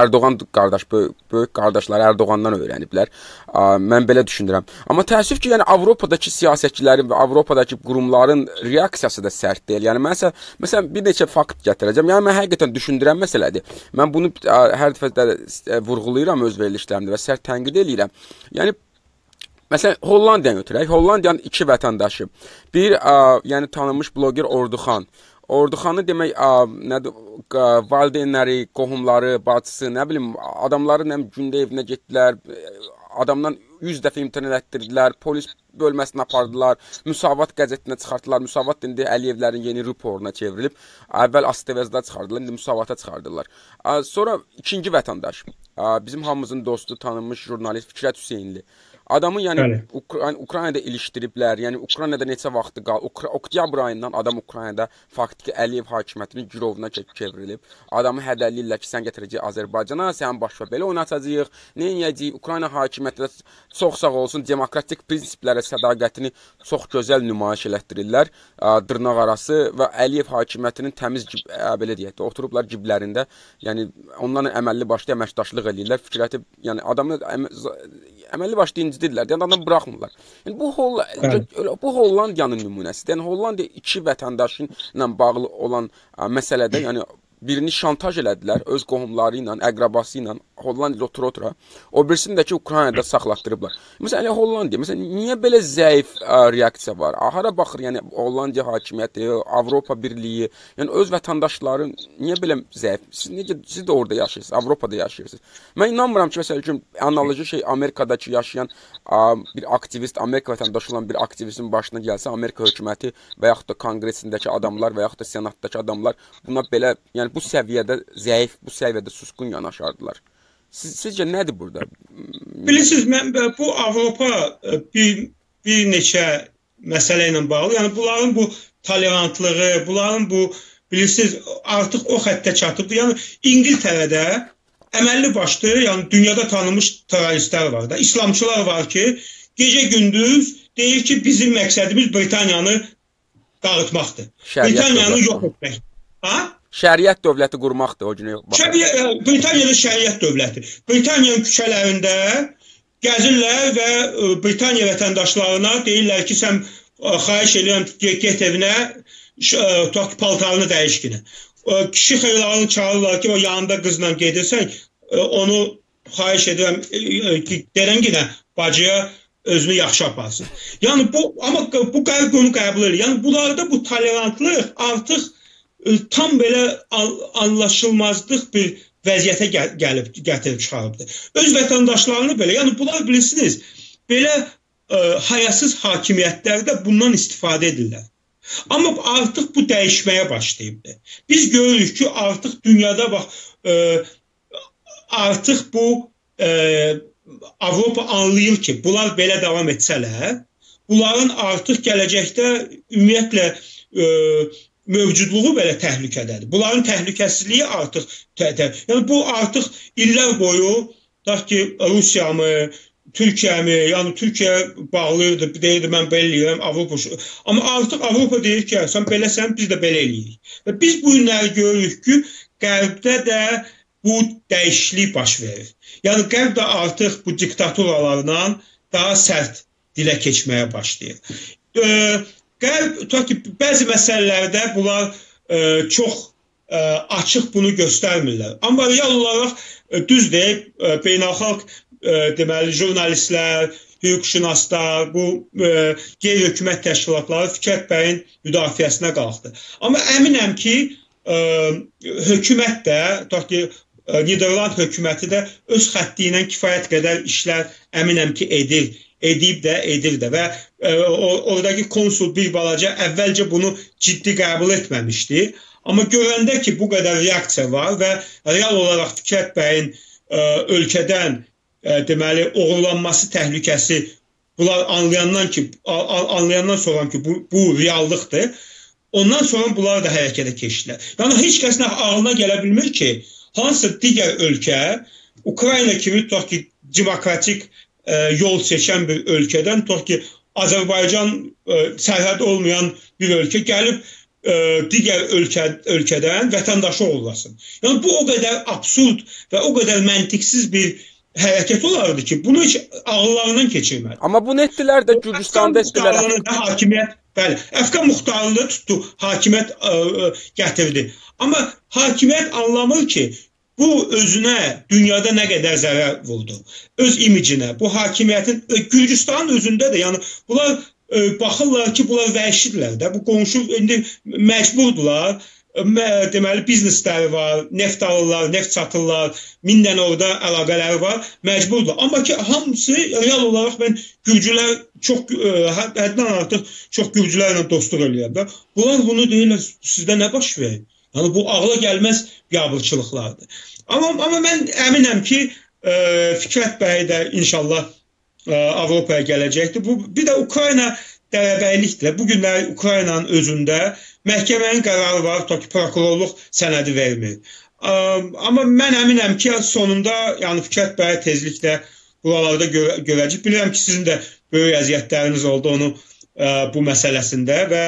Ərdoğan qardaş, böyük, böyük qardaşlar Ərdoğandan öyrəniblər. Ə, mən belə düşünürəm. Amma təəssüf ki, yəni Avropadakı siyasətçilərin və Avropadakı qurumların reaksiyası da sərt deyil. Yəni mən məsələn bir neçə fakt gətirəcəm. Yəni mən həqiqətən düşündürən məsələdir. Mən bunu ə, hər dəfə də vurğulayıram öz verilişlərimdə və sərt tənqid eləyirəm. Yəni Məsələn, Hollandiyanı götürək. Hollandiyanın iki vətəndaşı. Bir, ə, yəni tanınmış bloger Orduxan. Orduxanı demək, ə, nədir, valideynləri, qohumları, bacısı, nə bilim, adamları nə gündə evinə getdilər, adamdan 100 dəfə imtina etdirdilər, polis bölməsinə apardılar, Müsavat qəzetinə çıxartdılar. Müsavat indi Əliyevlərin yeni ruporuna çevrilib. Əvvəl Astevezdə çıxardılar, indi Müsavata çıxardılar. Sonra ikinci vətəndaş, bizim hamımızın dostu, tanınmış jurnalist Fikrət Hüseynli. Adamı yəni Ukra Ukraynada ilişdiriblər. Yəni Ukraynada neçə vaxtı qal Ukra oktyabr ayından adam Ukraynada faktiki Əliyev hakimiyyətinin girovuna çevrilib. Adamı hədələyirlər ki, sən gətirəcək Azərbaycana, sən başqa belə oynatacağıq. Nə edəcəyik? Ukrayna hakimiyyəti çox sağ olsun, demokratik prinsiplərə sədaqətini çox gözəl nümayiş elətdirirlər. Dırnaq arası və Əliyev hakimiyyətinin təmiz belə deyək də oturublar ciblərində. Yəni onlarla əməlli başlı əməkdaşlıq eləyirlər. Fikrəti, yəni adamı əməlli başlı incidirlər. Yəni adam buraxmırlar. Yəni bu Holl bu Hollandiyanın nümunəsidir. Yəni Hollandiya iki vətəndaşın ilə bağlı olan məsələdə, yəni birini şantaj elədilər öz qohumları ilə, əqrabası ilə Hollandiyada otura-otura. O birisini də ki Ukraynada saxlatdırıblar. Məsələn, Hollandiya, məsələn, niyə belə zəif ə, reaksiya var? Hara baxır, yəni Hollandiya hakimiyyəti, Avropa Birliyi, yəni öz vətəndaşları niyə belə zəif? Siz necə siz də orada yaşayırsınız, Avropada yaşayırsınız. Mən inanmıram ki, məsəl üçün analoji şey Amerikadakı yaşayan ə, bir aktivist, Amerika vətəndaşı olan bir aktivistin başına gəlsə, Amerika hökuməti və yaxud da konqresindəki adamlar və yaxud da senatdakı adamlar buna belə, yəni bu səviyyədə zəif, bu səviyyədə susqun yanaşardılar. Siz, sizcə nədir burada? Bilirsiniz, mən bu Avropa e, bir bir neçə məsələ ilə bağlı, yəni bunların bu tolerantlığı, bunların bu bilirsiniz artıq o xəttə çatıbdır. Yəni İngiltərədə əməlli başlı, yəni dünyada tanınmış terroristlər var da, İslamçılar var ki, gecə gündüz deyir ki, bizim məqsədimiz Britaniyanı dağıtmaqdır. Şəriət Britaniyanı yox etmək. Ha? Şəriət dövləti qurmaqdır o günə e, Britaniyada şəriət dövləti. Britaniyanın küçələrində gəzirlər və e, Britaniya vətəndaşlarına deyirlər ki, sən e, xahiş edirəm get evinə, tutaq paltarını dəyişkinə. Kişi xeylarını çağırırlar ki, o yanında qızla gedirsən, onu xahiş edirəm deyirəm ki, bacıya özünü yaxşı aparsın. Yəni bu amma bu qərb bunu qəbul edir. Yəni bunlarda bu tolerantlıq artıq tam belə anlaşılmazlıq bir vəziyyətə gəl gəlib gətirib çıxarıbdı. Öz vətəndaşlarını belə, yəni bunlar bilirsiniz, belə ə, hayasız hakimiyyətlərdə bundan istifadə edirlər. Amma artıq bu dəyişməyə başlayıbdı. Biz görürük ki, artıq dünyada bax e, artıq bu e, Avropa anlayır ki, bunlar belə davam etsələr, bunların artıq gələcəkdə ümumiyyətlə e, mövcudluğu belə təhlükədədir. Bunların təhlükəsizliyi artıq tə, tə, yəni bu artıq illər boyu tutaq ki, Rusiyamı, Türkiyəmi, yəni Türkiyə bağlayırdı, deyirdi mən belə eləyirəm, Avropa. Amma artıq Avropa deyir ki, sən beləsən, biz də belə eləyirik. Və biz bu günləri görürük ki, qərbdə də bu dəyişiklik baş verir. Yəni qərb də artıq bu diktaturalarla daha sərt dilə keçməyə başlayır. E, qərb tutaq ki, bəzi məsələlərdə bunlar e, çox ə, açıq bunu göstərmirlər. Amma real olaraq ə, düz deyib ə, beynəlxalq ə, deməli jurnalistlər, hüquqşünaslar, bu ə, qeyri-hökumət təşkilatları Fikrət bəyin müdafiəsinə qalxdı. Amma əminəm ki, ə, hökumət də, tutaq ki, Niderland hökuməti də öz xətti ilə kifayət qədər işlər əminəm ki, edir edib də, edir də və ə, oradakı konsul bir balaca əvvəlcə bunu ciddi qəbul etməmişdi. Amma görəndə ki, bu qədər reaksiya var və real olaraq Fikrət bəyin ə, ölkədən ə, deməli oğurlanması təhlükəsi bunlar anlayandan ki, anlayandan sonra ki, bu, bu reallıqdır. Ondan sonra bunlar da hərəkətə keçdilər. Yəni heç kəsin ağlına gələ bilmir ki, hansısa digər ölkə Ukrayna kimi tutaq ki, demokratik yol seçən bir ölkədən tutaq ki, Azərbaycan ə, sərhəd olmayan bir ölkə gəlib ə, digər ölkə ölkədən vətəndaşı olasın. Yəni bu o qədər absurd və o qədər məntiqsiz bir hərəkət olardı ki, bunu heç ağıllarından keçirmədi. Amma bunu etdilər də Gürcüstanda etdilər. Hakimiyyət, bəli, Əfqan muxtarlığı tutdu, hakimiyyət ə, ə, gətirdi. Amma hakimiyyət anlamır ki, bu özünə dünyada nə qədər zərər vurdu. Öz imicinə, bu hakimiyyətin Gürcüstanın özündə də, yəni bunlar ə, baxırlar ki, bunlar vəhşidirlər də. Bu qonşu indi məcburdular deməli biznesləri var, neft alırlar, neft satırlar, min dənə orada əlaqələri var, məcburdur. Amma ki hamısı real olaraq mən gürcülər çox ə, e, həddən artıq çox gürcülərlə dostluq eləyirəm də. Bunlar bunu deyirlər, sizdə nə baş verir? Yəni bu ağla gəlməz biabırçılıqlardır. Amma amma mən əminəm ki, ə, e, Fikrət bəy də inşallah ə, e, Avropaya gələcəkdir. Bu bir də Ukrayna dərəbəylikdir. Bu günlər Ukraynanın özündə məhkəmənin qərarı var, tutaq ki, prokurorluq sənədi vermir. Amma mən əminəm ki, sonunda yəni Fikrət bəy tezliklə buralarda gö görəcək. Bilirəm ki, sizin də böyük əziyyətləriniz oldu onu ə, bu məsələsində və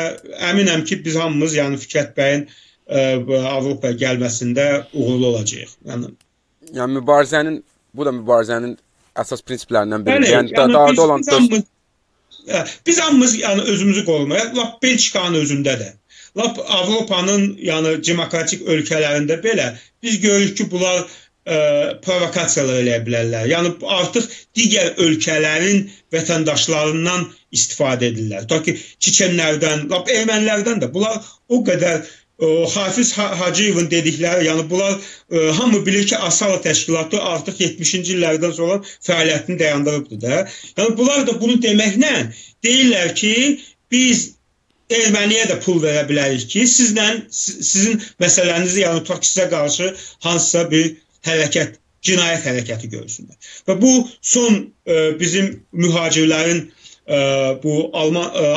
əminəm ki, biz hamımız yəni Fikrət bəyin ə, Avropaya gəlməsində uğurlu olacağıq. Yəni yəni mübarizənin bu da mübarizənin əsas prinsiplərindən biridir. Yəni, yəni darda olan hamımız, biz hamımız yəni özümüzü qorumaya, lap Belçikanın özündə də lap Avropanın, yəni demokratik ölkələrində belə biz görürük ki, bunlar ə, e, provokasiyalar eləyə bilərlər. Yəni artıq digər ölkələrin vətəndaşlarından istifadə edirlər. Tutaq ki, Çiçenlərdən, lap ermənilərdən də bunlar o qədər o, Hafiz Hacıyevin dedikləri, yəni bunlar e, hamı bilir ki, Asala təşkilatı artıq 70-ci illərdən sonra fəaliyyətini dayandırıbdı da. Yəni bunlar da bunu deməklə deyirlər ki, biz erməniyə də pul verə bilərik ki, sizlə sizin məsələnizi yəni tutaq sizə qarşı hansısa bir hərəkət, cinayət hərəkəti görsünlər. Və bu son e, bizim mühacirlərin e, bu Alman e,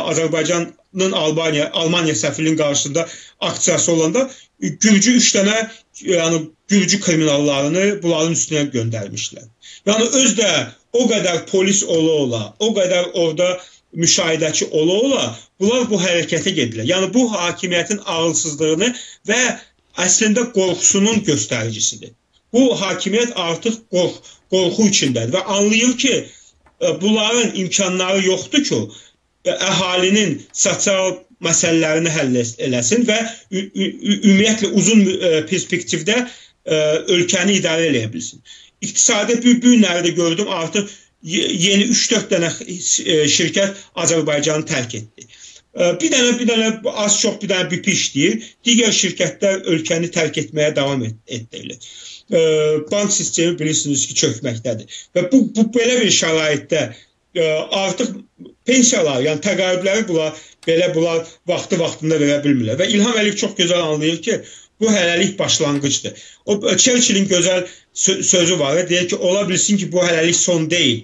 Azərbaycanın Albaniya Almaniya səfirinin qarşısında aksiyası olanda Gürcü 3 dənə yəni Gürcü kriminallarını bunların üstünə göndərmişlər. Yəni öz də o qədər polis ola ola, o qədər orada müşahidəçi ola-ola bunlar bu hərəkətə gedirlər. Yəni bu hakimiyyətin ağılsızlığını və əslində qorxusunun göstəricisidir. Bu hakimiyyət artıq qorx qorxu içindədir və anlayır ki, e, bunların imkanları yoxdur ki, e, əhalinin sosial məsələlərini həll eləsin və ümumiyyətlə uzun perspektivdə ölkəni idarə edə bilsin. İqtisadi bir günlərdə gördüm artıq yeni 3-4 dənə şirkət Azərbaycanı tərk etdi. Bir dənə bir dənə az çox bir dənə BP işləyir. Digər şirkətlər ölkəni tərk etməyə davam et, etdilər. E, bank sistemi bilirsiniz ki, çökməkdədir. Və bu, bu belə bir şəraitdə ə, artıq pensiyalar, yəni təqaüdləri bunlar belə bunlar vaxtı-vaxtında verə bilmirlər və İlham Əliyev çox gözəl anlayır ki, bu hələlik başlanğıcdır. O Churchillin gözəl sözü var, deyir ki, ola bilsin ki, bu hələlik son deyil.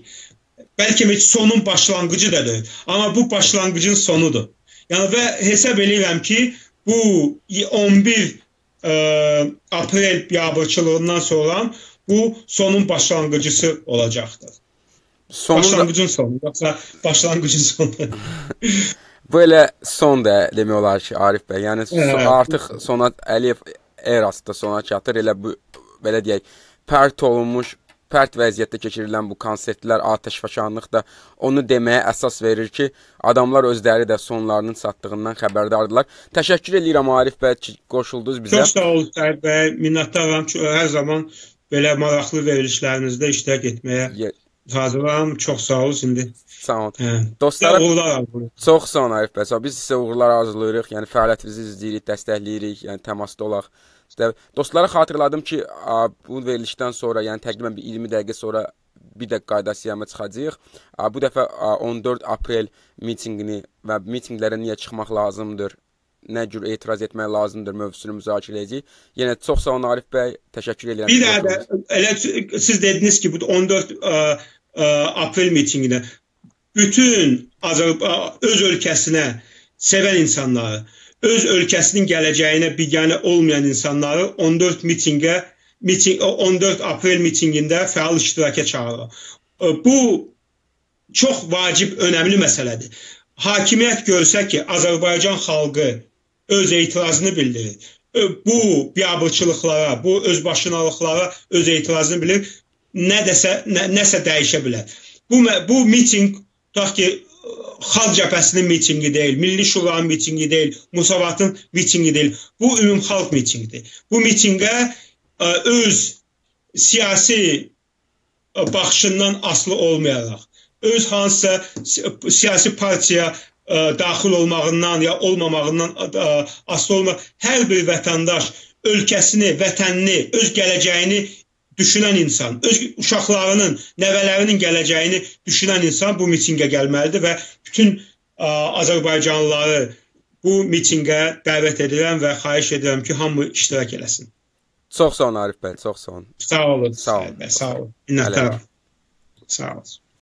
Bəlkə heç sonun başlanğıcı da deyil, amma bu başlanğıcın sonudur. Yəni və hesab edirəm ki, bu 11 ə, aprel biabırçılığından sonra bu sonun başlanğıcısı olacaqdır. Sonu başlanğıcın sonu, yoxsa başlanğıcın sonu. bu elə son da demək olar ki, Arif bəy. Yəni hə, artıq sona Əliyev erası da sona çatır. Elə bu belə deyək, pərt olunmuş pərt vəziyyətdə keçirilən bu konsertlər, atəşfəşanlıq da onu deməyə əsas verir ki, adamlar özləri də sonlarının çatdığından xəbərdardırlar. Təşəkkür edirəm Arif bəy ki, qoşuldunuz bizə. Çox sağ olun Sərb bəy. Minnətdaram ki, hər zaman belə maraqlı verilişlərinizdə iştirak etməyə Ye hazırlam. Çox sağ olun indi. Sağ olun. Hə. Dostlara uğurlar arzulayırıq. Çox sağ olun Arif bəy. Biz sizə uğurlar arzulayırıq. Yəni fəaliyyətinizi izləyirik, dəstəkləyirik, yəni təmasda olaq. İşte dostlara xatırladım ki, bu verilişdən sonra, yəni təqribən bir 20 dəqiqə sonra bir də qayda siyamə çıxacağıq. Bu dəfə 14 aprel mitinqini və mitinqlərə niyə çıxmaq lazımdır, nə cür etiraz etmək lazımdır mövzusunu müzakirə edəcəyik. Yenə çox sağ olun Arif bəy, təşəkkür edirəm. Bir da elə siz dediniz ki, bu 14 ə, ə, aprel mitinqinə bütün Azərbaycan öz ölkəsinə sevən insanları öz ölkəsinin gələcəyinə biganə olmayan insanları 14 mitinqə miting 14 aprel mitinqində fəal iştiraka çağırır. Bu çox vacib, önəmli məsələdir. Hakimiyyət görsə ki, Azərbaycan xalqı öz etirazını bildirir. Bu biabırçılıqlara, bu özbaşınalıqlara öz etirazını bilir. Nə desə, nə, nəsə dəyişə bilər. Bu bu mitinq tutaq ki, Xalq Cəbhəsinin mitinqi deyil, Milli Şuranın mitinqi deyil, Musavatın mitinqi deyil. Bu ümumxalq mitinqidir. Bu mitinqə öz siyasi baxışından asılı olmayaraq, öz hansısa siyasi partiyaya ə, daxil olmağından ya olmamağından ə, asılı olma hər bir vətəndaş ölkəsini, vətənini, öz gələcəyini düşünən insan, öz uşaqlarının, nəvələrinin gələcəyini düşünən insan bu mitinqə gəlməlidir və bütün ə, Azərbaycanlıları bu mitinqə dəvət edirəm və xahiş edirəm ki, hamı iştirak eləsin. Çox sağ olun Arif bəy, çox sağ olun. Sağ olun. Sağ olun. Sağ olun. Minnətdaram. Sağ olun.